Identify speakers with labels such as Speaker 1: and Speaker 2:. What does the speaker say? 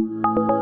Speaker 1: Música